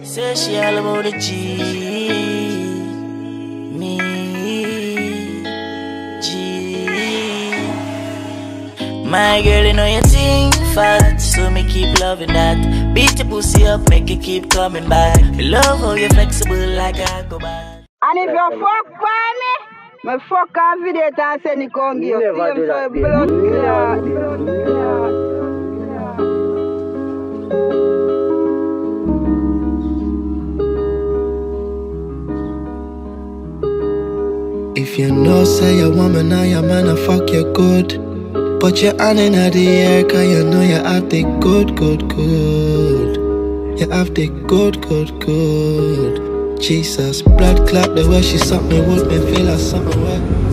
Say she all about the G. Me. G. My girl, you know you think fat, so me keep loving that. Beat your pussy up, make it keep coming back. Love how you're flexible like a go back. And if you fuck for me, me fuck on video and send it on you. See that, so blood If you know, say a woman, I am man, I fuck you good. Put your hand in the air, cause you know you have the good, good, good. You have the good, good, good. Jesus, blood clot, the way she suck me would me feel like something wet.